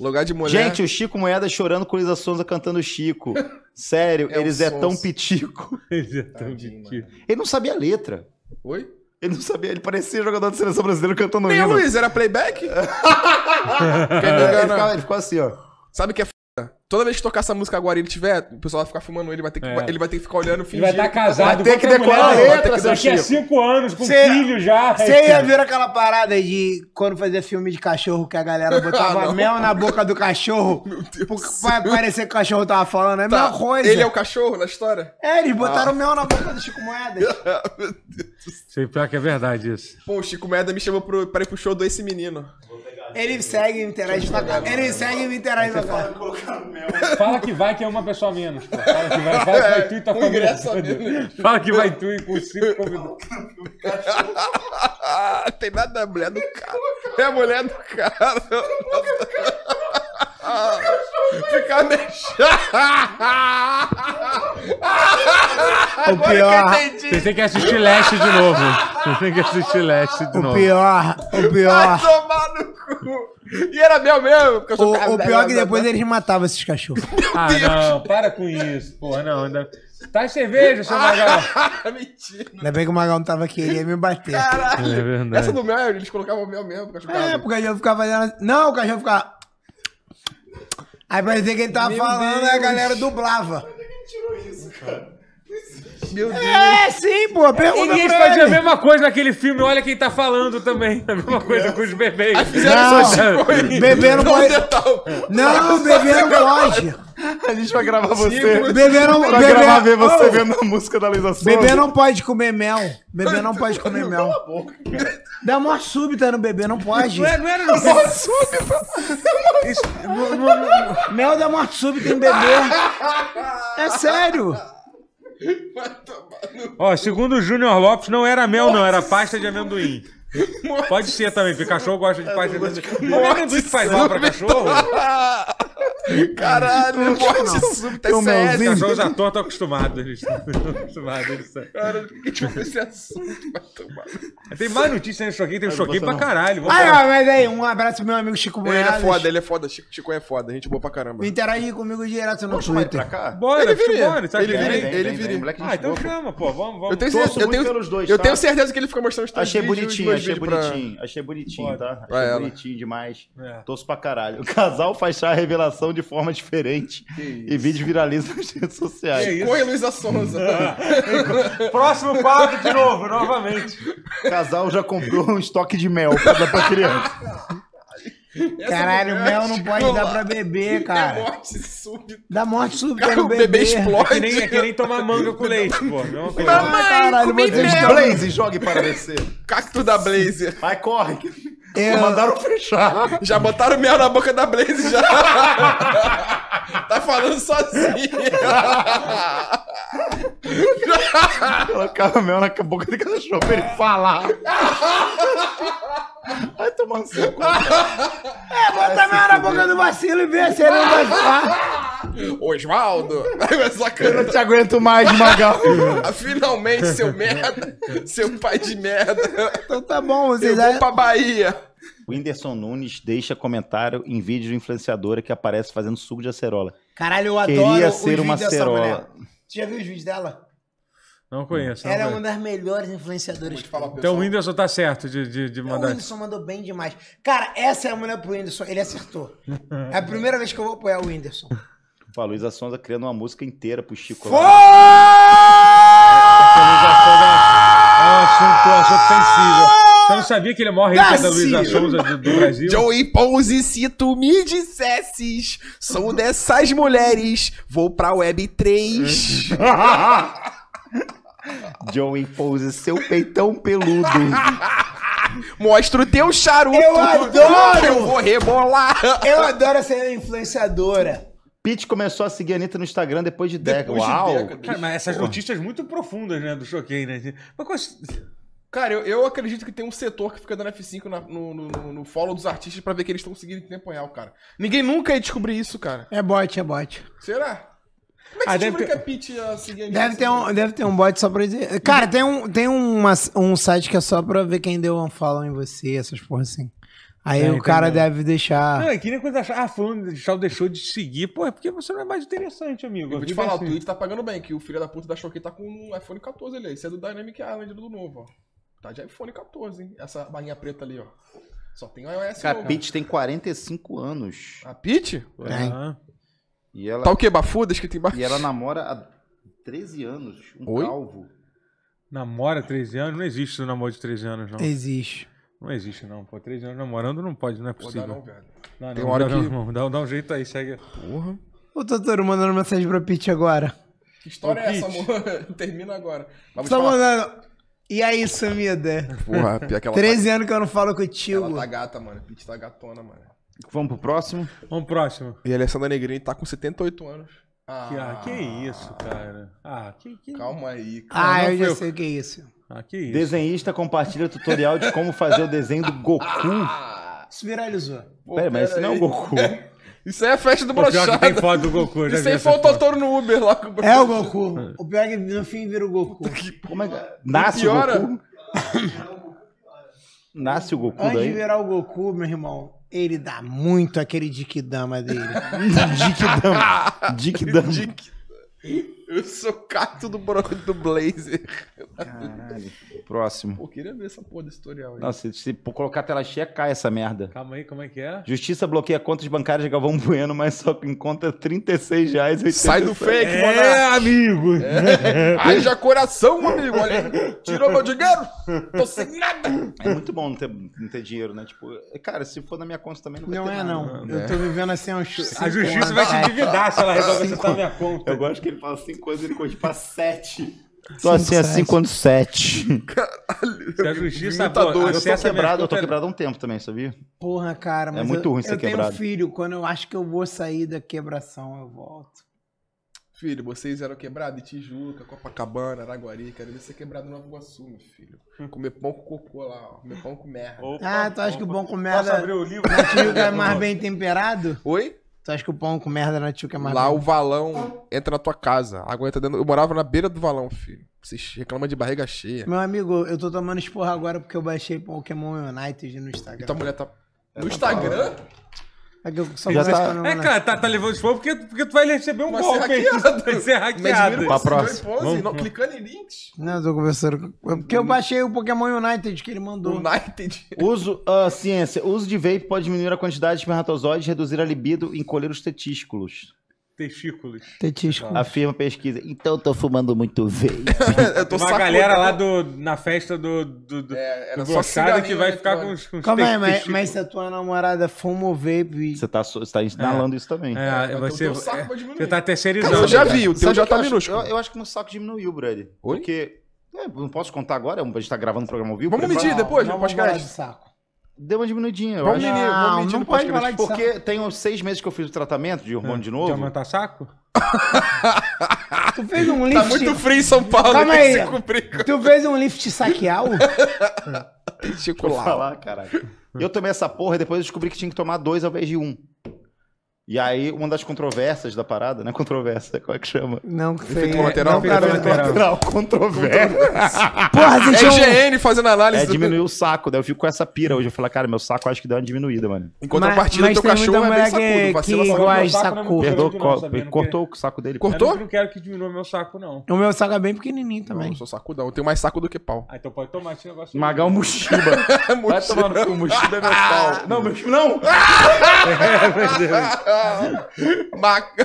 Lugar de mulher. Gente, o Chico Moeda chorando com Luísa Sonza cantando Chico. Sério, É eles é tão pitico. Ele é tão Tadinho, metido. Ele não sabia a letra. Oi? Ele não sabia, ele parecia jogador de seleção brasileira cantando Nem o hino. Luiz, era playback? Ele, ficava, ele ficou assim, ó. Sabe o que é f... Toda vez que tocar essa música agora e ele tiver, o pessoal vai ficar filmando ele, vai ter que, É. ele vai ter que ficar olhando, Ele fingindo. vai estar casado Vai ter que decorar a mulher, letra, vai ter que- seu Daqui a cinco anos, com Cê- filho já. Você ia ver aquela parada de quando fazia filme de cachorro que a galera botava Ah, mel na boca do cachorro Deus. pra parecer que o cachorro tava falando. É a Tá, mesma coisa. Ele é o cachorro na história? É, eles botaram mel na boca do Chico Moedas. Sei pior que é verdade isso. Pô, o Chico Merda me chamou pro, pra ir pro show do Esse Menino. Ele segue e me interage pra cá. Ele segue e me interage pra cá. Fala que vai que é uma pessoa a menos. Pô. Fala que vai, fala que vai tu e tua família. toda. menos. Fala que vai tu e com cinco convidados. Tem nada da mulher do cara. É a mulher do cara. Ficar mexendo. O pior, Você tem que assistir Leste de novo. Você tem que assistir Leste de o novo. pior, o Vai pior. tomar no cu. E era meu mesmo. porque eu sou O, o pior é que depois eles matavam esses cachorros. Ah, não, para com isso. Porra, não. Ainda... Tá cerveja, seu Magal. Mentira. Ainda bem que o Magal não tava aqui, ele ia me bater. Caralho. É verdade. Essa do mel, eles colocavam mel mesmo. eu É, porque o cachorro ficava fazendo assim. Não, o cachorro ficava. Aí parecia que ele tava Meu falando e a Deus. galera dublava. Meu Deus. É, sim, pô. Pergunta Ninguém pra fazia a ele. mesma coisa naquele filme, olha quem tá falando também. A mesma coisa com os bebês. Fizeram isso Não, bebê não pode-. Não, bebê não pode. A gente vai gravar você. Bebê não Pra bebê, gravar ver você Oh, vendo a música da Luísa Sonza. Bebê não pode comer mel. Bebê não pode comer mel. Dá morte súbita no bebê, não pode. Não era, não era no Isso, não- não- não- Mel dá morte súbita em bebê. É sério. No Ó, segundo o Júnior Lopes, não era mel, não, era pasta de amendoim. Pode ser também, porque cachorro gosta de pasta de amendoim. Não é amendoim que faz mal pra cachorro? Caralho, é Tem um sério. melzinho. Cachorros já estão acostumados. Eles estão acostumados. Cara, que tinha esse assunto? Vai tomar. Tem mais notícia no Choquei, tem um Choquei pra caralho. Vamos Aí, falar. ó, mas aí, um abraço pro meu amigo Chico Ele é Moedas. foda, ele é foda. Chico, Chico é foda. Gente boa pra caramba. Interagir comigo direto no ele pra Twitter. cá? Bora, Ele viria. bora, Ele aqui, viria. ele viria. Ah, então chama, pô. Vamos, vamos. Eu tenho, certeza, eu, tenho, pelos dois, eu tá? tenho certeza que ele fica mostrando os três Achei bonitinho, achei bonitinho, achei bonitinho, Pode. tá? Achei bonitinho demais. É. Torço pra caralho. O casal faz chá a revelação de forma diferente e vídeo viraliza nas redes sociais. Que Luísa Sonza. Próximo quadro de novo, novamente. O casal já comprou um estoque de mel pra dar pra criança. Caralho, mulher mel não pode dar pra beber, É cara. morte súbita. Dá morte súbita Cara, no o bebê. bebê É explode. que, nem, é que nem tomar manga com leite, pô. Mesma coisa. Mamãe, Caralho, comi mel. Blaze, jogue para descer. Cacto da Blaze. Vai, corre. Eu- Mandaram fechar. Já botaram mel na boca da Blaze já. tá falando sozinha. Colocaram mel na boca de cachorro pra ele falar. Vai tomar no seu cu. Bota mel na boca do vacilo e vê se ele não vai ficar. A Eu não te aguento mais, Magal. Ah, Finalmente, seu merda. Seu pai de merda. Então tá bom, Eu vocês vou acham. pra Bahia. O Whindersson Nunes deixa comentário em vídeo de influenciadora que aparece fazendo suco de acerola. Caralho, eu adoro Queria os ser uma vídeos dessa mulher. acerola. Você já viu os vídeos dela? Não conheço. não Ela é conheço. uma das melhores influenciadoras. Vou falar, Então o. Whindersson tá certo de, de, de O mandar. Whindersson mandou bem demais. Cara, essa é a mulher pro Whindersson. Ele acertou. É a primeira vez que eu vou apoiar o Whindersson. A Luísa Sonza criando uma música inteira pro Chico. Foi! É um assunto, um assunto sensível. Você não sabia que ele é maior hater da Luísa. Souza do, do Brasil? Joey Pose, se tu me dissesses, sou dessas mulheres, vou pra Web 3. Joey Pose, seu peitão peludo. Mostra o teu charuto. Eu adoro! Eu vou rebolar. Eu adoro essa influenciadora. Pete começou a seguir a Anitta no Instagram depois de década. Depois de Uau! década. Cara, mas essas notícias muito profundas, né, do Choquei, né? Mas qual- Cara, eu, eu acredito que tem um setor que fica dando F5 na- no, no, no- follow dos artistas pra ver que eles estão seguindo em tempo real, cara. Ninguém nunca ia descobrir isso, cara. É bot, é bot. Será? Como é que Ah, você deve descobriu ter- que a Pete ia seguir a Anitta Deve ter, assim? um, deve ter um bot só pra dizer. Cara, tem um, tem uma- um site que é só pra ver quem deu um follow em você, essas porra assim. Aí É, o cara entendeu? deve deixar. Não, é que nem coisa achar. Ah, fulano de tal deixou de seguir. Pô, é porque você não é mais interessante, amigo. Eu vou te é falar, o assim. Twitch tá pagando bem, que o filho da puta da Choquei tá com um iPhone 14 ali. Esse é do Dynamic Island do novo, ó. Tá de iPhone 14, hein? Essa barrinha preta ali, ó. Só tem o iOS Cara, a novo. Peach tem 45 anos. A Peach? Ah, E ela, Tá o quê? Bafuda? Escrito embaixo. e ela namora há 13 anos. Um Oi? calvo. namora 13 anos? Não existe o namoro de 13 anos, não. Existe. Não existe, não. Pô, 13 anos namorando não pode, não é possível. não, velho. Não, Tem não, hora dá, que- não, dá, dá um jeito aí, segue. Porra. O Totoro mandando mensagem pra Pete agora. Que história Ô, é essa, Pete. amor? Termina agora. Mas Só falar. mandando. E aí, sumida? Porra, pior que ela 13 anos que eu não falo tá, contigo. ela tá gata, mano. Peach tá gatona, mano. Vamos pro próximo? Vamos pro próximo. E a Alessandra Negrini tá com 78 anos. Que, ah, que isso, cara. Ah, que, que... Calma aí, cara. Ah, não eu já eu. sei o que é isso. Ah, que isso. Desenhista compartilha tutorial de como fazer o desenho do Goku. Isso viralizou. Pô, Pera, mas esse não é o. Goku. Isso aí é festa do Pô, pior que brochado. tem foto do Goku, já Isso aí foi o foto. Totoro no Uber lá com o É o Goku. O pior é que no fim vira o Goku. Como é que... Nasce o. Goku? Nasce o Goku Antes de daí? virar o Goku, meu irmão, ele dá muito aquele Dikidama dele. Dikdama. Dikdama. Dick. Eu sou cato do, bro... do Blazer. Caralho. Próximo. Pô, queria ver essa porra desse tutorial aí. Nossa, se, se colocar a tela cheia, cai essa merda. Calma aí, como é que é? Justiça bloqueia contas bancárias de Galvão Bueno, mas só encontra 36 reais. Sai do fake, É, mano. amigo! Haja coração, amigo. Olha, aí. tirou meu dinheiro. Tô sem nada. É muito bom não ter, não ter dinheiro, né? Tipo, cara, se for na minha conta também não vai Não ter é, nada. não. Eu tô vivendo assim uns A justiça vai te endividar se ela resolver aceitar minha conta. Eu gosto que ele fala 5 anos e ele corrige pra 7. Tô assim, há 5 anos 7. Se a justiça Tá eu tô quebrado, eu tô quebrado há um tempo também, sabia? Porra, cara, mas muito eu, ruim ser eu tenho filho. Quando eu acho que eu vou sair da quebração, eu volto. Filho, vocês eram quebrados em Tijuca, Copacabana, Araguari. Quero ver ser quebrado no Nova Iguaçu, meu filho. Comer pão com cocô lá, ó. Comer pão com merda. Opa, Ah, tu acha que o pão com Posso merda abrir o livro? na Tijuca é mais bem temperado? Oi? Tu acha que o pão com merda na Tijuca é mais Lá bem... o valão entra na tua casa. A água entra dentro. Eu morava na beira do valão, filho. Vocês reclamam de barriga cheia. Meu amigo, eu tô tomando esporra agora porque eu baixei Pokémon United no E Instagram. tua mulher tá. No Instagram? É que eu só Já tá- com a minha É, cara, tá, tá levando esporro porque, porque tu vai receber um Vai ser golpe aí. hackeado. Vai ser hackeado. Pra próxima. Pose, não, clicando em links. Não, eu tô conversando com... Porque eu baixei o Pokémon United que ele mandou. United. Uso, ah, ciência. Uso de vape pode diminuir a quantidade de espermatozoides, reduzir a libido e encolher os testículos. Testículos. Tetisco. Afirma pesquisa. Então eu tô fumando muito vape. eu tô Uma sacudando. galera lá do, na festa do, do, do, É, do que vai ficar com os, com os Calma aí, mas, testículos. mas se a tua namorada fuma o vape... Você tá, você tá inalando isso também. É, Vai ter você, saco é, pra diminuir. você tá terceirizando. Cara, eu já vi, o teu já tá eu acho? minúsculo. Eu, eu acho que meu saco diminuiu, Brady. Oi? Porque. é, não posso contar agora? A gente tá gravando o programa ao vivo? Vamos medir depois, não no vamos falar de podcast. saco. Deu uma diminuidinha, eu Vamos acho. medir, Não, vamos não no pode falar de Porque tem uns seis meses que eu fiz o tratamento de hormônio de De novo. aumentar saco? Tu fez um lift... Tá muito frio em São Paulo. Calma tem que aí. se cumprir Tu fez um lift saqueal? Vou testicular. falar, caralho. Eu tomei essa porra e depois eu descobri que tinha que tomar dois ao invés de um. E aí, uma das controvérsias da parada, né? Controvérsia, qual é que chama? Não, que Efeito colateral? Não, cara, Efeito colateral. Não, controvérsia. Porra, vocês É. IGN fazendo análise. É diminuir o saco, daí eu fico com essa pira hoje. Eu falei, cara, meu saco acho que deu uma diminuída, mano. Contrapartida, Mas- teu mas tem cachorro é bem sacudo. que- Vacila que gosta- Meu de saco saco não é grande, co- não? Não cortou o saco dele. Cortou? Eu não quero que diminua meu saco, não. O meu saco é bem pequenininho Não, também. eu sou sacudão. Eu tenho mais saco do que pau. Ah, então pode tomar esse negócio. aí. Magal Mushiba. Vai tomar no cu, Mushiba é meu pau. Não, meu não!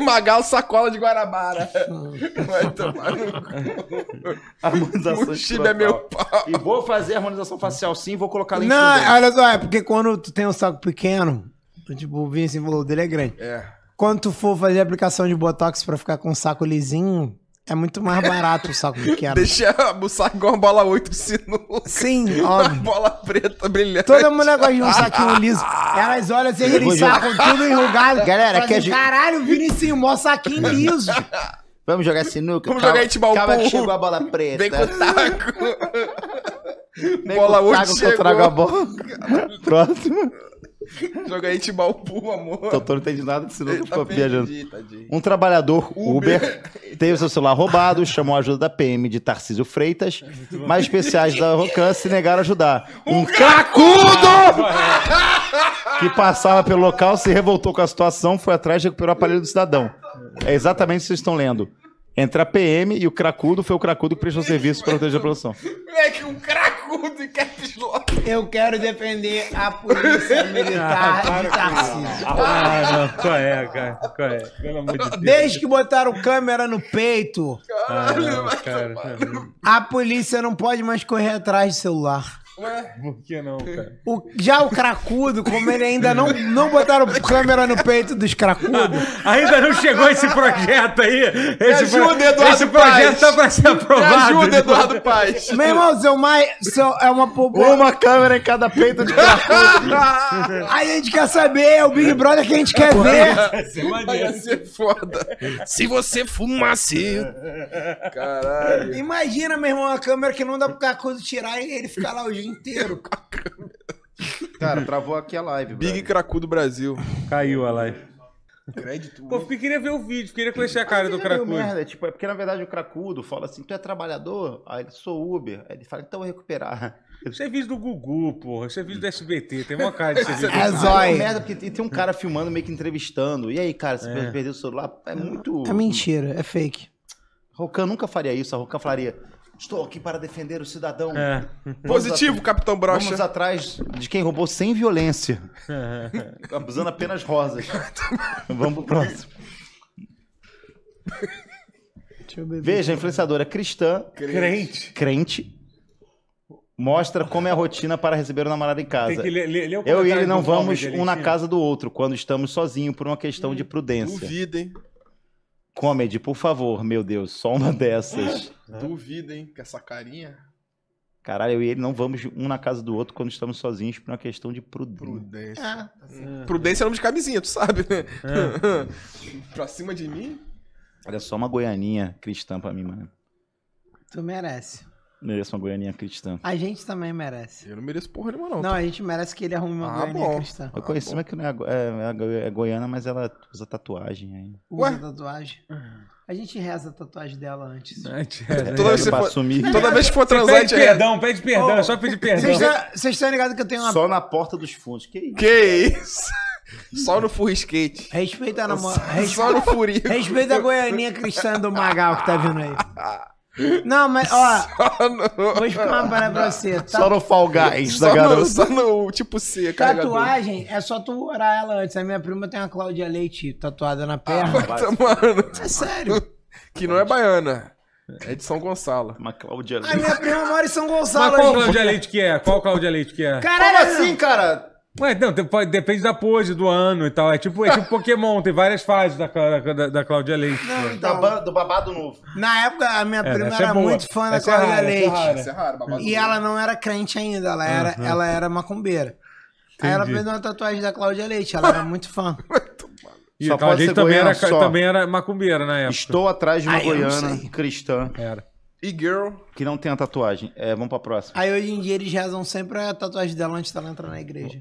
Magal sacola de Guarabara. Vai tomar no cu. Harmonização Mochila é meu pau. E vou fazer harmonização facial sim, vou colocar em Não, olha só, é porque quando tu tem um saco pequeno, tipo, o Vince falou, o dele é grande. É. Quando tu for fazer aplicação de Botox pra ficar com um saco lisinho, é muito mais barato o saco pequeno. Deixa o saco igual uma bola 8 sinuca. Sim, Uma óbvio. bola preta brilhante. Toda mulher gosta de um saquinho liso. Elas olham assim, jogar. saco tudo enrugado. Galera, quer assim, Caralho, Vinicinho, mó saquinho liso. Vamos jogar sinuca? Vamos jogar Itibalpu. Calma que chegou a bola preta. Vem com o taco. Vem bola com o 8 taco que eu trago a bola. Próximo. Joga aí Tibalpu, amor. Doutor não entende nada Ele ficou tá viajando. tadinho. Um trabalhador Uber, teve seu celular roubado, chamou a ajuda da PM de Tarcísio Freitas, mas especiais da Rocan se negaram a ajudar. Um cracudo! que passava pelo local se revoltou com a situação, foi atrás e recuperou o aparelho do cidadão. É exatamente o que vocês estão lendo. Entre a PM e o cracudo, foi o cracudo que prestou serviço para proteger a população. Moleque, um cracudo e caps lock. Eu quero defender a polícia militar de Tarcísio. Ah, não. Qual é, cara? Qual é? Pelo amor de Deus. Desde que botaram câmera no peito, Ah, Caralho, não, vai cara. tomar. a polícia não pode mais correr atrás de celular. Ué, Por que não, cara? O- já o cracudo, como ele ainda não, não botaram câmera no peito dos cracudos, Ainda não chegou esse projeto aí. Esse, ajuda, Eduardo esse projeto Paz. tá pra ser me aprovado. ajuda, Eduardo Paz. meu irmão, seu mais. Seu, é uma. Uma câmera em cada peito de cracudo. A gente quer saber, é o Big Brother que a gente quer ver. Vai ser Vai maneiro. ser foda. Se você fumasse. Caralho. Imagina, meu irmão, a câmera que não dá pro cracudo tirar e ele ficar lá o dia inteiro. Cara, travou aqui a live. Big brother. Cracudo Brasil. Caiu a live. Crédito. Pô, eu queria ver o vídeo, queria conhecer a cara do Cracudo. merda, tipo, é porque na verdade o cracudo fala assim: tu é trabalhador? Aí ele sou Uber. Aí ele fala, então eu vou recuperar. Isso é vídeo do Gugu, porra. Isso é vídeo do SBT. Tem uma cara de ser vídeo. É Ah, zói. merda, porque tem, um cara filmando, meio que entrevistando. E aí, cara, você perdeu o celular? É muito. É mentira, é fake. Rocan nunca faria isso. A Rocan falaria: Estou aqui para defender o cidadão. É. Positivo, Capitão Vamos Brocha. atrás de quem roubou sem violência. Abusando apenas rosas. Vamos pro próximo. Deixa eu beber. Veja, a influenciadora cristã, Crente. crente, mostra como é a rotina para receber o namorado em casa. Tem que ler, ler, ler o Eu e ele não vamos um na casa do outro quando estamos sozinhos por uma questão de prudência. Duvida, hein? Comedy, por favor, meu Deus, só uma dessas. Duvida, hein? Com essa carinha. Caralho, eu e ele não vamos um na casa do outro quando estamos sozinhos por uma questão de prudência. Prudência. Ah, Prudência é nome de camisinha, tu sabe, né? pra cima de mim? Olha só uma goianinha cristã pra mim, mano. tu merece. Mereço uma goianinha cristã. A gente também merece. Eu não mereço porra nenhuma, não. Não, a gente merece que ele arrume uma Ah, goianinha bom. cristã. Eu conheci uma que não é, é- é é goiana, mas ela usa tatuagem aí. Usa Ué? tatuagem. A gente reza a tatuagem dela antes. Antes, Toda é. vez que você pra for, assumir toda vez que for transar, pede a gente perdão, pede perdão, é só pedir perdão. Vocês estão- ligados que eu tenho uma. só na porta dos fundos. Que isso? Que isso? Só no furro skate. Respeita a namorada. Só no furinho. Respeita a goianinha cristã do Magal que tá vindo aí. Não, mas, ó, no, vou explicar uma parada pra você. Tá- Só no Fall Guys da só no, garota. só no tipo C, carregador. Tatuagem é só tu orar ela antes. A minha prima tem uma Cláudia Leite tatuada na perna. Puta, mano. É sério. Que não é baiana. É de São Gonçalo. Uma Cláudia A Leite. minha prima mora em São Mas Gonçalo. qual gente. Cláudia Leite que é? Qual Cláudia Leite que é? Caralho, Como assim, cara? Ué, não, depende da pose, do ano e tal. É tipo, é tipo Pokémon, tem várias fases da, da, da Cláudia Leite. Não, Da então, do babado novo. na época, a minha É, prima essa é era boa. muito fã da Essa é Cláudia rara, essa é Leite. rara. Isso é raro, babado. E ela não era crente ainda, ela era, ela era macumbeira. Aí ela Entendi. fez uma tatuagem da Cláudia Leite, ela era muito fã. E Só a Cláudia pode Leite ser também era, só. também era macumbeira na época. Estou atrás de uma Ai, não goiana cristã Era. E girl. que não tem a tatuagem. É, vamos pra próxima. Aí hoje em dia eles rezam sempre a tatuagem dela antes dela entrar na igreja.